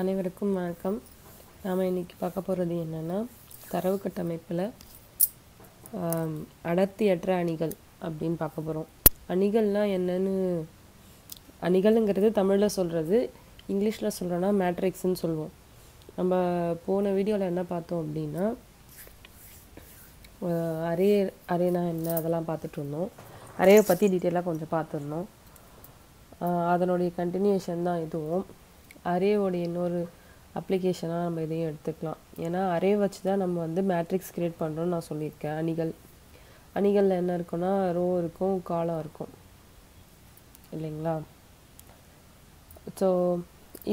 அனைவருக்கும் வணக்கம். நாம் இன்றைக்கி பார்க்க போகிறது என்னென்னா தரவு கட்டமைப்பில் அடர்த்தியற்ற அணிகள் அப்படின்னு பார்க்க போகிறோம் அணிகள்னால் என்னென்னு அணிகள்ங்கிறது தமிழில் சொல்கிறது இங்கிலீஷில் சொல்கிறோன்னா மேட்ரிக்ஸ்ன்னு சொல்லுவோம் நம்ம போன வீடியோவில் என்ன பார்த்தோம் அப்படின்னா அரே அரேனா என்ன அதெல்லாம் பார்த்துட்டு இருந்தோம். அரையை பற்றி டீட்டெயிலாக கொஞ்சம் பார்த்துருந்தோம். அதனுடைய கண்டினியூஷன் தான் இதுவும். அரேவோட இன்னொரு அப்ளிகேஷனாக நம்ம இதையும் எடுத்துக்கலாம். ஏன்னா அரே வச்சு தான் நம்ம வந்து மேட்ரிக்ஸ் க்ரியேட் பண்ணுறோம்னு நான் சொல்லியிருக்கேன். அணிகள். அணிகளில் என்ன இருக்குன்னா ரோ இருக்கும் காலம் இருக்கும். இல்லைங்களா? ஸோ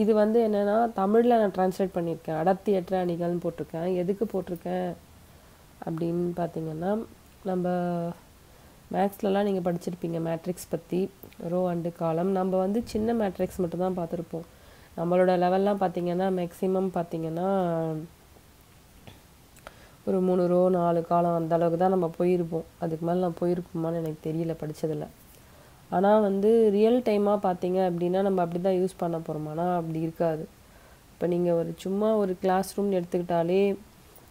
இது வந்து என்னென்னா தமிழில் நான் ட்ரான்ஸ்லேட் பண்ணியிருக்கேன். அடர்த்தியற்ற அணிகள்னு போட்டிருக்கேன். எதுக்கு போட்டிருக்கேன்? அப்படின்னு பார்த்தீங்கன்னா நம்ம மேக்ஸ்லலாம் நீங்கள் படிச்சிருப்பீங்க மேட்ரிக்ஸ் பற்றி ரோ அண்டு காலம் நம்ம வந்து சின்ன மேட்ரிக்ஸ் மட்டும்தான் பார்த்துருப்போம். நம்மளோட லெவல்லாம் பார்த்தீங்கன்னா மேக்ஸிமம் பார்த்தீங்கன்னா ஒரு மூணு ரோ நாலு காலம் அந்த அளவுக்கு தான் நம்ம போயிருப்போம். அதுக்கு மேலே நான் போயிருப்போமான்னு எனக்கு தெரியல படித்ததில் ஆனால் வந்து ரியல் டைமாக பார்த்தீங்க அப்படின்னா நம்ம அப்படி தான் யூஸ் பண்ண போகிறோம் ஆனால் அப்படி இருக்காது. இப்போ நீங்கள் ஒரு சும்மா ஒரு கிளாஸ் ரூம்னு எடுத்துக்கிட்டாலே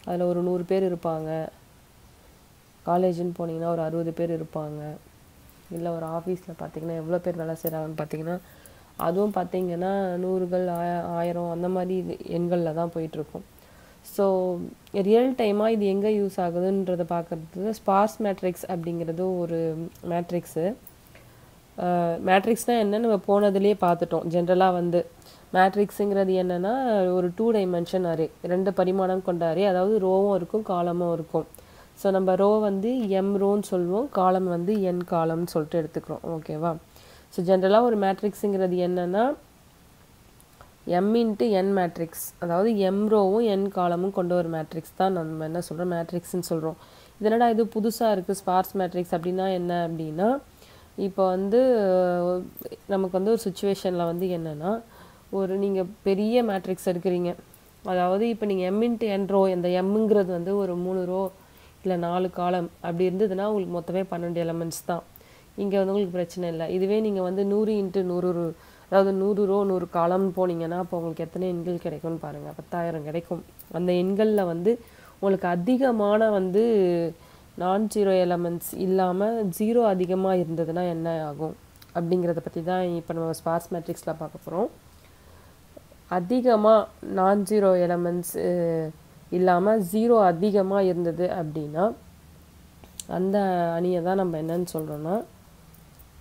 அதில் ஒரு நூறு பேர் இருப்பாங்க. காலேஜுன்னு போனீங்கன்னா ஒரு அறுபது பேர் இருப்பாங்க. இல்லை ஒரு ஆஃபீஸில் பார்த்தீங்கன்னா எவ்வளோ பேர் வேலை செய்கிறாங்கன்னு பார்த்தீங்கன்னா அதுவும் பார்த்தீங்கன்னா நூறுகள் ஆய ஆயிரம் அந்த மாதிரி இது எண்களில் தான் போயிட்டுருக்கும். ஸோ ரியல் டைமாக இது எங்கே யூஸ் ஆகுதுன்றதை பார்க்குறது ஸ்பார்ஸ் மேட்ரிக்ஸ் அப்படிங்கிறது ஒரு மேட்ரிக்ஸு மேட்ரிக்ஸ்னால் என்ன? நம்ம போனதுலேயே பார்த்துட்டோம். ஜென்ரலாக வந்து மேட்ரிக்ஸுங்கிறது என்னென்னா ஒரு டூ டைமென்ஷன் அரே ரெண்டு பரிமாணம் கொண்ட அரே அதாவது ரோவும் இருக்கும் காலமும் இருக்கும். ஸோ நம்ம ரோ வந்து எம் ரோன்னு சொல்லுவோம். காலம் வந்து என் காலம்னு சொல்லிட்டு எடுத்துக்கிறோம். ஓகேவா ஸோ ஜென்ரலாக ஒரு மேட்ரிக்ஸுங்கிறது என்னென்னா எம் இன்ட்டு என் மேட்ரிக்ஸ் அதாவது எம் ரோவும் என் காலமும் கொண்ட ஒரு மேட்ரிக்ஸ் தான் நம்ம என்ன சொல்கிறோம் மேட்ரிக்ஸ்னு சொல்கிறோம் இதனடா இது புதுசாக இருக்குது ஸ்பார்ஸ் மேட்ரிக்ஸ் அப்படின்னா என்ன அப்படின்னா இப்போ வந்து நமக்கு வந்து ஒரு சுச்சுவேஷனில் வந்து என்னென்னா ஒரு நீங்கள் பெரிய மேட்ரிக்ஸ் எடுக்கிறீங்க. அதாவது இப்போ நீங்கள் எம் இன்ட்டு என் ரோ இந்த எம்முங்கிறது வந்து ஒரு மூணு ரோ இல்லை நாலு காலம் அப்படி இருந்ததுன்னா உங்களுக்கு மொத்தமே பன்னெண்டு எலமெண்ட்ஸ் தான். இங்கே வந்து உங்களுக்கு பிரச்சனை இல்லை. இதுவே நீங்கள் வந்து நூறு இன்ட்டு நூறு ரூ- அதாவது நூறு ரோ நூறு காலம்னு போனீங்கன்னா அப்போ உங்களுக்கு எத்தனை எண்கள் கிடைக்கும்னு பாருங்கள் பத்தாயிரம் கிடைக்கும். அந்த எண்களில் வந்து உங்களுக்கு அதிகமான வந்து நான் ஜீரோ எலமெண்ட்ஸ் இல்லாமல் ஜீரோ அதிகமாக இருந்ததுன்னா என்ன ஆகும்? அப்படிங்கிறத பற்றி தான் இப்போ நம்ம ஸ்பார்ஸ் மேட்ரிக்ஸில் பார்க்க போகிறோம் அதிகமாக நான் ஜீரோ எலமெண்ட்ஸ் இல்லாமல் ஜீரோ அதிகமாக இருந்தது அப்படின்னா அந்த அணியை தான் நம்ம என்னன்னு சொல்கிறோன்னா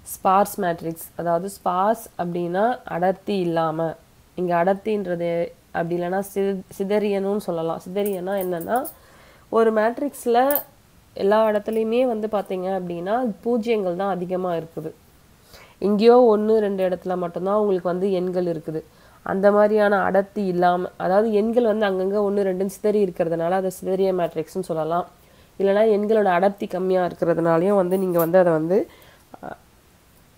ஸ்பார்ஸ் மேட்ரிக்ஸ் அதாவது ஸ்பார்ஸ் அப்படின்னா அடர்த்தி இல்லாமல் இங்கே அடர்த்தின்றது அப்படி இல்லைன்னா சி சிதறியனும் சொல்லலாம். சிதறியனா என்னென்னா ஒரு மேட்ரிக்ஸில் எல்லா இடத்துலையுமே வந்து பார்த்தீங்க அப்படின்னா பூஜ்ஜியங்கள் தான் அதிகமாக இருக்குது. எங்கேயோ ஒன்று ரெண்டு இடத்துல மட்டும்தான் உங்களுக்கு வந்து எண்கள் இருக்குது. அந்த மாதிரியான அடர்த்தி இல்லாமல் அதாவது எண்கள் வந்து அங்கங்கே ஒன்று ரெண்டுன்னு சிதறி இருக்கிறதுனால அதை சிதறிய மேட்ரிக்ஸ்னு சொல்லலாம். இல்லைன்னா எண்களோட அடர்த்தி கம்மியாக இருக்கிறதுனாலையும் வந்து நீங்கள் வந்து அதை வந்து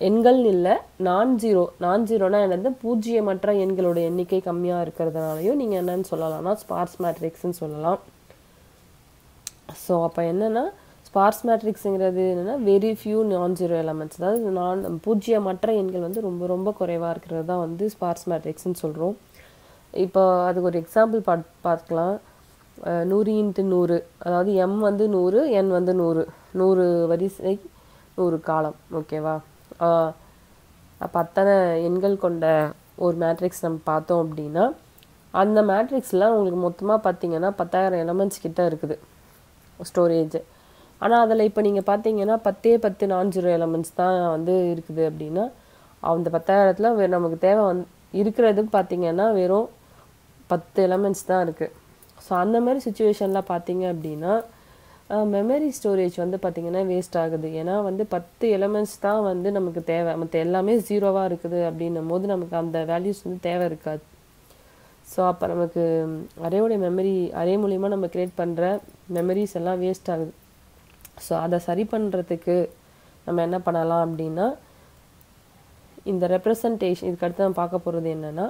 எண்கள் இல்லை. நான் ஜீரோ நான் ஜீரோனா என்னது? பூஜ்ஜியமற்ற எண்களோட எண்ணிக்கை கம்மியாக இருக்கிறதுனாலையும் நீங்கள் என்னன்னு சொல்லலாம்னா ஸ்பார்ஸ் மேட்ரிக்ஸ்ன்னு சொல்லலாம். ஸோ அப்போ என்னென்னா ஸ்பார்ஸ் மேட்ரிக்ஸுங்கிறது என்னென்னா very few non zero elements அதாவது நான் பூஜ்ஜியமற்ற எண்கள் வந்து ரொம்ப ரொம்ப குறைவாக இருக்கிறது தான் வந்து ஸ்பார்ஸ் மேட்ரிக்ஸ்ன்னு சொல்கிறோம் இப்போ அதுக்கு ஒரு எக்ஸாம்பிள் பாட் பார்க்கலாம். நூறு இன்ட்டு நூறு. அதாவது எம் வந்து நூறு என் வந்து நூறு. நூறு வரிசை நூறு காலம். ஓகேவா அப்போ அத்தனை எண்கள் கொண்ட ஒரு மேட்ரிக்ஸ் நம்ம பார்த்தோம் அப்படின்னா அந்த மேட்ரிக்ஸில் உங்களுக்கு மொத்தமாக பார்த்தீங்கன்னா பத்தாயிரம் எலமெண்ட்ஸ் கிட்ட இருக்குது ஸ்டோரேஜ் ஆனால் அதில் இப்போ நீங்கள் பார்த்தீங்கன்னா பத்தே பத்து நான் ஜீரோ எலமெண்ட்ஸ் தான் வந்து இருக்குது அப்படின்னா அந்த பத்தாயிரத்தில் நமக்கு தேவை வந்து இருக்கிறது பார்த்தீங்கன்னா வெறும் பத்து எலமெண்ட்ஸ் தான் இருக்குது ஸோ அந்த மாதிரி சுச்சுவேஷனில் பார்த்தீங்க அப்படின்னா மெமரி ஸ்டோரேஜ் வந்து பார்த்திங்கன்னா வேஸ்ட் ஆகுது. ஏன்னா வந்து பத்து எலமெண்ட்ஸ் தான் வந்து நமக்கு தேவை. மற்ற எல்லாமே ஜீரோவாக இருக்குது அப்படின்னும் போது நமக்கு அந்த வேல்யூஸ் வந்து தேவை இருக்காது. ஸோ அப்போ நமக்கு அரேவுடைய மெமரி அரே மூலிமா நம்ம க்ரியேட் பண்ணுற மெமரிஸ் எல்லாம் வேஸ்ட் ஆகுது. ஸோ அதை சரி பண்ணுறதுக்கு நம்ம என்ன பண்ணலாம் அப்படின்னா இந்த ரெப்ரசன்டேஷன் இதுக்கு அடுத்து நம்ம பார்க்க போகிறது என்னென்னா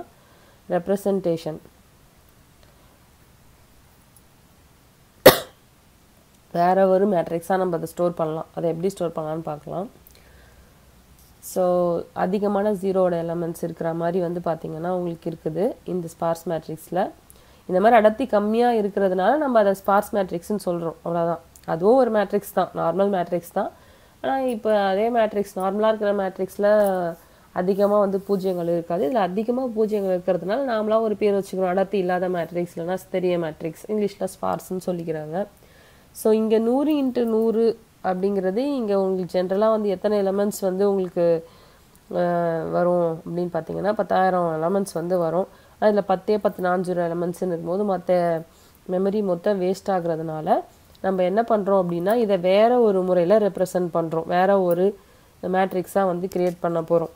ரெப்ரசன்டேஷன் வேறு ஒரு மேட்ரிக்ஸாக நம்ம அதை ஸ்டோர் பண்ணலாம். அதை எப்படி ஸ்டோர் பண்ணலான்னு பார்க்கலாம். ஸோ அதிகமான ஜீரோட எலமெண்ட்ஸ் இருக்கிற மாதிரி வந்து பார்த்திங்கன்னா உங்களுக்கு இருக்குது இந்த ஸ்பார்ஸ் மேட்ரிக்ஸில் இந்த மாதிரி அடர்த்தி கம்மியாக இருக்கிறதுனால நம்ம அதை ஸ்பார்ஸ் மேட்ரிக்ஸ்னு சொல்கிறோம் அவ்வளோதான் அதுவும் ஒரு மேட்ரிக்ஸ் தான். நார்மல் மேட்ரிக்ஸ் தான். ஆனால் இப்போ அதே மேட்ரிக்ஸ் நார்மலாக இருக்கிற மேட்ரிக்ஸில் அதிகமாக வந்து பூஜ்ஜியங்கள் இருக்காது. இதில் அதிகமாக பூஜ்ஜியங்கள் இருக்கிறதுனால நாமளாக ஒரு பேர் வச்சுக்கிறோம். அடர்த்தி இல்லாத மேட்ரிக்ஸ் இல்லைனா ஸ்தெரிய மேட்ரிக்ஸ் இங்கிலீஷில் ஸ்பார்ஸ்ன்னு சொல்லிக்கிறாங்க. ஸோ இங்கே நூறு இன்ட்டு நூறு அப்படிங்கிறது இங்கே உங்களுக்கு ஜென்ரலாக வந்து எத்தனை எலமெண்ட்ஸ் வந்து உங்களுக்கு வரும் அப்படின்னு பார்த்தீங்கன்னா பத்தாயிரம் எலமெண்ட்ஸ் வந்து வரும். அதில் பத்தே பத்து நான்கு எலமெண்ட்ஸ்னு இருக்கும்போது மற்ற மெமரி மொத்தம் வேஸ்ட் ஆகுறதுனால நம்ம என்ன பண்ணுறோம் அப்படின்னா இதை வேறு ஒரு முறையில் ரெப்ரசன்ட் பண்ணுறோம் வேறு ஒரு மேட்ரிக்ஸாக வந்து க்ரியேட் பண்ண போகிறோம்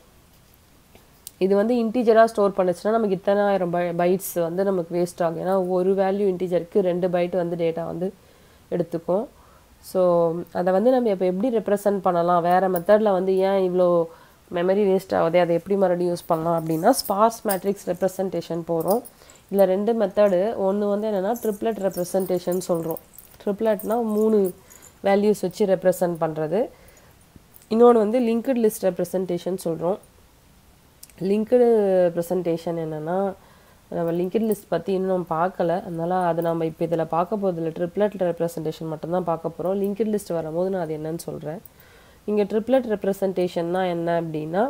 இது வந்து இன்டீஜராக ஸ்டோர் பண்ணுச்சுன்னா நமக்கு இத்தனாயிரம் பை பைட்ஸ் வந்து நமக்கு வேஸ்ட் ஆகும். ஏன்னா ஒரு வேல்யூ இன்டீஜருக்கு ரெண்டு பைட் வந்து டேட்டா வந்து எடுத்துக்கும் ஸோ அதை வந்து நம்ம இப்போ எப்படி ரெப்ரசன்ட் பண்ணலாம்? வேறு மெத்தடில் வந்து ஏன் இவ்வளோ மெமரி வேஸ்ட் ஆகுது? அதை எப்படி மறுபடியும் யூஸ் பண்ணலாம் அப்படின்னா ஸ்பார்ஸ் மேட்ரிக்ஸ் ரெப்ரசன்டேஷன் போகிறோம் இதில் ரெண்டு மெத்தடு ஒன்று வந்து என்னென்னா ட்ரிப்ளெட் ரெப்ரசன்டேஷன் சொல்கிறோம் ட்ரிப்ளெட்னா மூணு வேல்யூஸ் வச்சு ரெப்ரசன்ட் பண்ணுறது இன்னொன்று வந்து லிங்க்டு லிஸ்ட் ரெப்ரசன்டேஷன் சொல்கிறோம் லிங்க்டு ப்ரெசன்டேஷன் என்னென்னா நம்ம லிங்க்டு லிஸ்ட் பற்றி இன்னும் நம்ம பார்க்கல. அதனால் அது நம்ம இப்போ இதில் பார்க்க போகிறதுல ட்ரிப்ளெட் ரெப்ரசன்டேஷன் மட்டும்தான் பார்க்க போகிறோம் லிங்க்டு லிஸ்ட் வரும்போது நான் அது என்னன்னு சொல்கிறேன் இங்கே ட்ரிப்ளெட் ரெப்ரசன்டேஷன்னா என்ன அப்படின்னா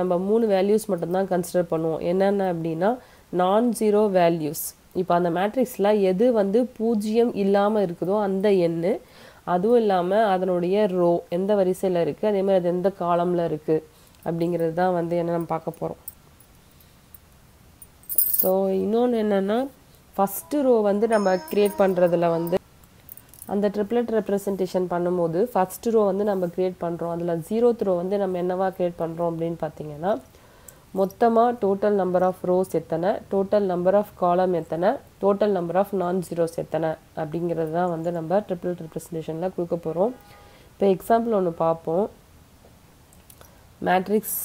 நம்ம மூணு வேல்யூஸ் மட்டும்தான் கன்சிடர் பண்ணுவோம். என்னென்ன அப்படின்னா நான் ஜீரோ வேல்யூஸ் இப்போ அந்த மேட்ரிக்ஸில் எது வந்து பூஜ்ஜியம் இல்லாமல் இருக்குதோ அந்த எண் அதுவும் இல்லாமல் அதனுடைய ரோ எந்த வரிசையில் இருக்குது அதே மாதிரி அது எந்த காலமில் இருக்குது அப்படிங்கிறது தான் வந்து என்ன நம்ம பார்க்க போகிறோம் ஸோ இன்னொன்று என்னென்னா ஃபஸ்ட்டு ரோ வந்து நம்ம க்ரியேட் பண்ணுறதுல வந்து அந்த ட்ரிப்ளட் ரெப்ரசன்டேஷன் பண்ணும்போது ஃபஸ்ட்டு ரோ வந்து நம்ம க்ரியேட் பண்ணுறோம் அதில் ஜீரோத் ரோ வந்து நம்ம என்னவா க்ரியேட் பண்ணுறோம் அப்படின்னு பார்த்தீங்கன்னா மொத்தமாக டோட்டல் நம்பர் ஆஃப் ரோஸ் எத்தனை டோட்டல் நம்பர் ஆஃப் காலம் எத்தனை total number of non zeros எத்தனை அப்படிங்கிறது தான் வந்து நம்ம ட்ரிபிள் ரெப்ரசன்டேஷனில் கொடுக்க போகிறோம் இப்போ எக்ஸாம்பிள் ஒன்று பார்ப்போம். Matrix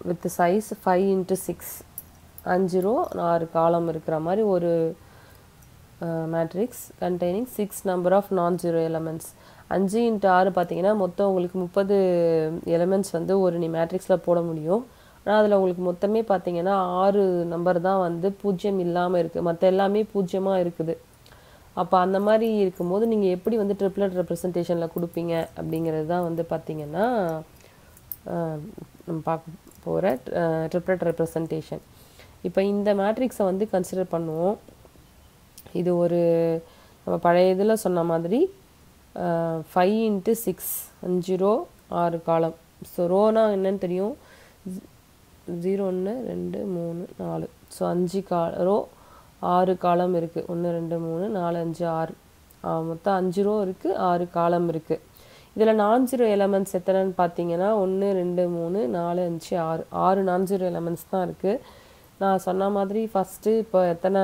with size five into six அஞ்சு ரோ ஆறு காலம் இருக்கிற மாதிரி ஒரு matrix containing six number of non zero elements அஞ்சு இன்ட்டு ஆறு பார்த்தீங்கன்னா மொத்தம் உங்களுக்கு முப்பது எலமெண்ட்ஸ் வந்து ஒரு நீ மேட்ரிக்ஸில் போட முடியும். ஆனால் அதில் உங்களுக்கு மொத்தமே பார்த்தீங்கன்னா ஆறு நம்பர் தான் வந்து பூஜ்ஜியம் இல்லாமல் இருக்குது மற்ற எல்லாமே பூஜ்ஜியமாக இருக்குது. அப்போ அந்த மாதிரி இருக்கும்போது நீங்கள் எப்படி வந்து ட்ரிப்ளட் ரெப்ரசன்டேஷனில் கொடுப்பீங்க அப்படிங்கிறது தான் வந்து பார்த்திங்கன்னா நம்ம பார்க்க போகிற ட்ரிப்ளட் ரெப்ரசன்டேஷன் இப்போ இந்த மேட்ரிக்ஸை வந்து கன்சிடர் பண்ணுவோம். இது ஒரு நம்ம பழைய இதில் சொன்ன மாதிரி ஃபைவ் இன்ட்டு சிக்ஸ் அஞ்சு ரோ ஆறு காலம். ஸோ ரோனா என்னன்னு தெரியும்? ஜீரோ ஒன்று ரெண்டு மூணு நாலு. ஸோ அஞ்சு கா ரோ ஆறு காலம் இருக்குது ஒன்று ரெண்டு மூணு நாலு அஞ்சு ஆறு. மொத்தம் அஞ்சு ரோ இருக்குது ஆறு காலம் இருக்குது இதில் நான் ஜீரோ எலமெண்ட்ஸ் எத்தனைன்னு பார்த்தீங்கன்னா ஒன்று ரெண்டு மூணு நாலு அஞ்சு ஆறு. ஆறு நான் ஜீரோ எலமெண்ட்ஸ் தான் இருக்குது நான் சொன்ன மாதிரி ஃபஸ்ட்டு இப்போ எத்தனை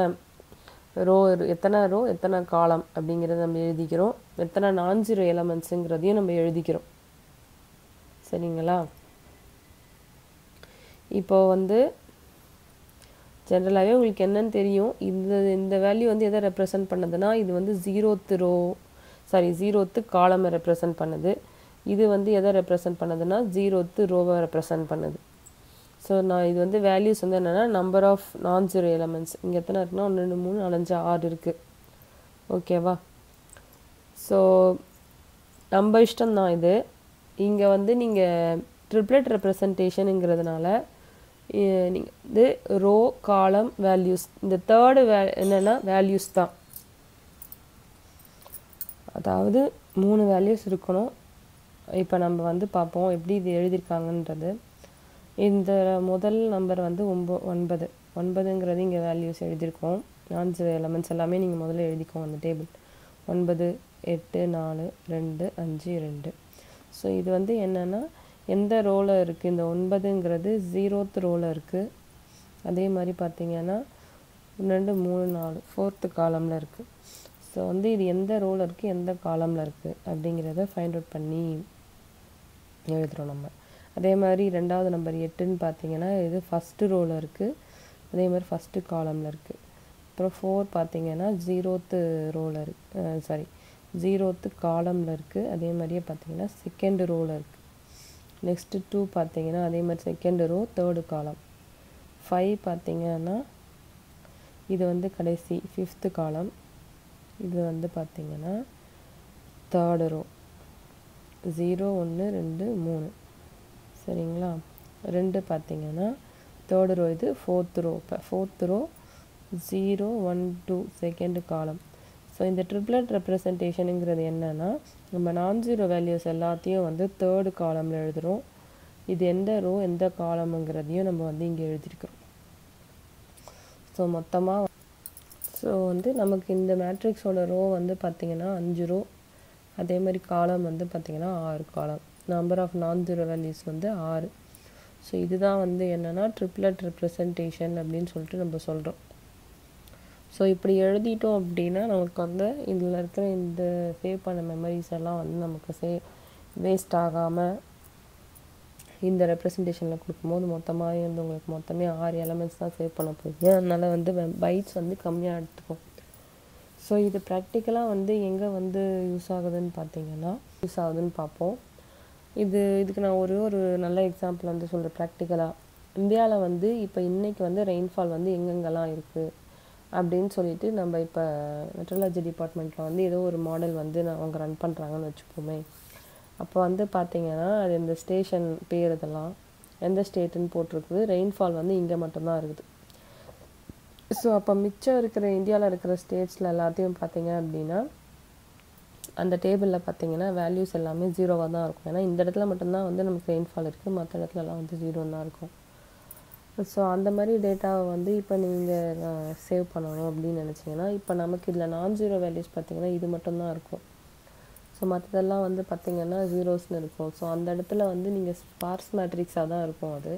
ரோ எத்தனை ரோ எத்தனை காலம் அப்படிங்கிறத நம்ம எழுதிக்கிறோம். எத்தனை நான் ஜீரோ எலமெண்ட்ஸுங்கிறதையும் நம்ம எழுதிக்கிறோம். சரிங்களா? இப்போ வந்து ஜென்ரலாகவே உங்களுக்கு என்னன்னு தெரியும். இந்த இந்த வேல்யூ வந்து எதை ரெப்ரசன்ட் பண்ணுதுன்னா இது வந்து ஜீரோத்து ரோ சாரி ஜீரோத்து காலமை ரெப்ரசன்ட் பண்ணுது. இது வந்து எதை ரெப்ரசன்ட் பண்ணுதுன்னா ஜீரோத்து ரோவை ரெப்ரசன்ட் பண்ணுது. ஸோ நான் இது வந்து வேல்யூஸ் வந்து என்னென்னா number of non zero elements இங்கே எத்தனை இருக்குன்னா ஒன்று ரெண்டு மூணு நாலஞ்சு ஆறு இருக்குது ஓகேவா ஸோ நம்ம இஷ்டம் தான் இது. இங்கே வந்து நீங்கள் ட்ரிப்ளெட் ரெப்ரசன்டேஷனுங்கிறதுனால நீங்கள் வந்து ரோ காலம் வேல்யூஸ் இந்த தேர்டு வே என்னென்னா வேல்யூஸ் தான். அதாவது மூணு வேல்யூஸ் இருக்கணும். இப்போ நம்ம வந்து பார்ப்போம் எப்படி இது எழுதியிருக்காங்கன்றது. இந்த முதல் நம்பர் வந்து ஒம்போ ஒன்பது. ஒன்பதுங்கிறது இங்கே வேல்யூஸ் எழுதியிருக்கோம். நான்கு எலமெண்ட்ஸ் எல்லாமே நீங்கள் முதல்ல எழுதிக்கோங்க அந்த டேபிள் ஒன்பது எட்டு நாலு ரெண்டு அஞ்சு ரெண்டு ஸோ இது வந்து என்னென்னா எந்த ரோவில் இருக்குது இந்த ஒன்பதுங்கிறது ஜீரோத் ரோவில் இருக்குது அதே மாதிரி பார்த்தீங்கன்னா ரெண்டு மூணு நாலு ஃபோர்த்து காலமில் இருக்குது ஸோ வந்து இது எந்த ரோவில் இருக்குது எந்த காலமில் இருக்குது அப்படிங்கிறத ஃபைண்ட் அவுட் பண்ணி எழுதுகிறோம் நம்ம. அதே மாதிரி ரெண்டாவது நம்பர் எட்டுன்னு பார்த்தீங்கன்னா இது ஃபஸ்ட்டு ரோவில் இருக்குது அதே மாதிரி ஃபஸ்ட்டு காலமில் இருக்குது அப்புறம் ஃபோர் பார்த்தீங்கன்னா ஜீரோத்து ரோவில் இருக்கு. சாரி ஜீரோத்து காலமில் இருக்குது அதே மாதிரியே பார்த்தீங்கன்னா செகண்டு ரோவில் இருக்குது நெக்ஸ்ட்டு டூ பார்த்தீங்கன்னா அதே மாதிரி second row third column five பார்த்தீங்கன்னா இது வந்து கடைசி ஃபிஃப்த்து காலம் இது வந்து பார்த்திங்கன்னா தேர்டு ரோ ஜீரோ ஒன்று ரெண்டு மூணு. சரிங்களா? ரெண்டு பார்த்தீங்கன்னா தேர்டு ரோ இது ஃபோர்த் ரோ இப்போ fourth row zero one two second column so இந்த ட்ரிப்ளட் ரெப்ரசன்டேஷனுங்கிறது என்னென்னா நம்ம நான் ஜீரோ வேல்யூஸ் எல்லாத்தையும் வந்து தேர்டு காலமில் எழுதுகிறோம் இது எந்த ரோ எந்த காலமுங்கிறதையும் நம்ம வந்து இங்கே எழுதியிருக்கிறோம் ஸோ மொத்தமாக ஸோ வந்து நமக்கு இந்த மேட்ரிக்ஸோட ரோ வந்து பார்த்திங்கன்னா அஞ்சு ரோ அதே மாதிரி காலம் வந்து பார்த்திங்கன்னா ஆறு column number of non zero values வந்து ஆறு. ஸோ இதுதான் வந்து என்னென்னா ட்ரிப்ளட் ரெப்ரசன்டேஷன் அப்படின்னு சொல்லிட்டு நம்ம சொல்கிறோம் ஸோ இப்படி எழுதிட்டோம் அப்படின்னா நமக்கு வந்து இதில் இருக்கிற இந்த சேவ் பண்ண மெமரிஸ் எல்லாம் வந்து நமக்கு சே வேஸ்ட் ஆகாமல் இந்த ரெப்ரசன்டேஷனில் கொடுக்கும்போது மொத்தமாக வந்து உங்களுக்கு மொத்தமே ஆறு எலமெண்ட்ஸ் தான் சேவ் பண்ண போகுது. அதனால் வந்து பைட்ஸ் வந்து கம்மியாக எடுத்துக்கும் ஸோ இது ப்ராக்டிக்கலாக வந்து எங்கே வந்து யூஸ் ஆகுதுன்னு பார்த்தீங்கன்னா யூஸ் ஆகுதுன்னு பார்ப்போம். இது இதுக்கு நான் ஒரே ஒரு நல்ல எக்ஸாம்பிள் வந்து சொல்கிறேன் ப்ராக்டிக்கலாக இந்தியாவில் வந்து இப்போ இன்றைக்கி வந்து ரெயின்ஃபால் வந்து எங்கெங்கெல்லாம் இருக்குது அப்படின்னு சொல்லிட்டு நம்ம இப்போ மெட்ரலஜி டிபார்ட்மெண்ட்டில் வந்து ஏதோ ஒரு மாடல் வந்து நான் அவங்க ரன் பண்ணுறாங்கன்னு வச்சுப்போமே அப்போ வந்து பார்த்தீங்கன்னா அது இந்த ஸ்டேஷன் பேர் இதெல்லாம் எந்த ஸ்டேட்டுன்னு போட்டிருக்குது ரெயின்ஃபால் வந்து இங்கே மட்டும்தான் இருக்குது. ஸோ அப்போ மிச்சம் இருக்கிற இந்தியாவில் இருக்கிற ஸ்டேட்ஸில் எல்லாத்தையும் பார்த்தீங்க அப்படின்னா அந்த டேபிளில் பார்த்தீங்கன்னா வேல்யூஸ் எல்லாமே ஜீரோவாக தான் இருக்கும். ஏன்னா இந்த இடத்துல மட்டும்தான் வந்து நமக்கு ரெயின்ஃபால் இருக்குது மற்ற இடத்துலலாம் வந்து ஜீரோ தான் இருக்கும். ஸோ அந்த மாதிரி டேட்டாவை வந்து இப்போ நீங்கள் சேவ் பண்ணணும் அப்படின்னு நினச்சிங்கன்னா இப்போ நமக்கு இதில் நான் ஜீரோ வேல்யூஸ் பார்த்தீங்கன்னா இது மட்டும்தான் இருக்கும். ஸோ மற்றதெல்லாம் வந்து பார்த்திங்கன்னா ஜீரோஸ்னு இருக்கும். ஸோ அந்த இடத்துல வந்து நீங்கள் ஸ்பார்ஸ் மேட்ரிக்ஸாக தான் இருக்கும் அது.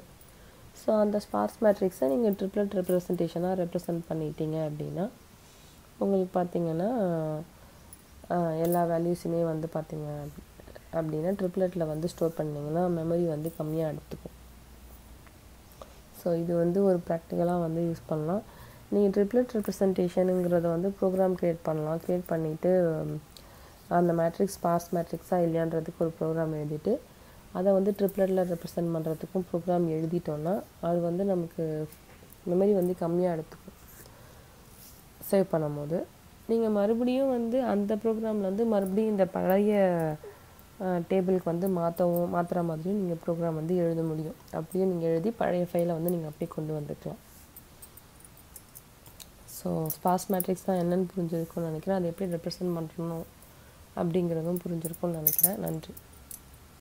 ஸோ அந்த ஸ்பார்ஸ் மேட்ரிக்ஸை நீங்கள் ட்ரிப்ளட் ரெப்ரசன்டேஷனாக ரெப்ரசன்ட் பண்ணிட்டீங்க அப்படின்னா உங்களுக்கு பார்த்திங்கன்னா எல்லா வேல்யூஸுமே வந்து பார்த்தீங்க அப்படின்னா ட்ரிப்ளெட்டில் வந்து ஸ்டோர் பண்ணிங்கன்னா மெமரி வந்து கம்மியாக எடுத்துக்கும். ஸோ இது வந்து ஒரு ப்ராக்டிக்கலாக வந்து யூஸ் பண்ணலாம். நீங்கள் ட்ரிப்ளெட் ரெப்ரசன்டேஷனுங்கிறத வந்து ப்ரோக்ராம் க்ரியேட் பண்ணலாம். க்ரியேட் பண்ணிவிட்டு அந்த மேட்ரிக்ஸ் பாஸ் மேட்ரிக்ஸாக இல்லையான்றதுக்கு ஒரு ப்ரோக்ராம் எழுதிட்டு அதை வந்து ட்ரிப்ளெட்டில் ரெப்ரசன்ட் பண்ணுறதுக்கும் ப்ரோக்ராம் எழுதிட்டோன்னா அது வந்து நமக்கு மெமரி வந்து கம்மியாக எடுத்துக்கும். சேவ் பண்ணும்போது. நீங்கள் மறுபடியும் வந்து அந்த ப்ரோக்ராமில் வந்து மறுபடியும் இந்த பழைய டேபிளுக்கு வந்து மாற்றவும் மாற்றுற மாதிரியும் நீங்கள் ப்ரோக்ராம் வந்து எழுத முடியும். அப்படியும் நீங்கள் எழுதி பழைய ஃபைலை வந்து நீங்கள் அப்படியே கொண்டு வந்துக்கலாம். ஸோ ஸ்பாஸ் மேட்ரிக்ஸ் தான் என்னென்னு புரிஞ்சிருக்கும்னு நினைக்கிறேன். அதை எப்படி ரெப்ரசன்ட் பண்ணணும் அப்படிங்கிறதும் புரிஞ்சிருக்கும்னு நினைக்கிறேன். நன்றி.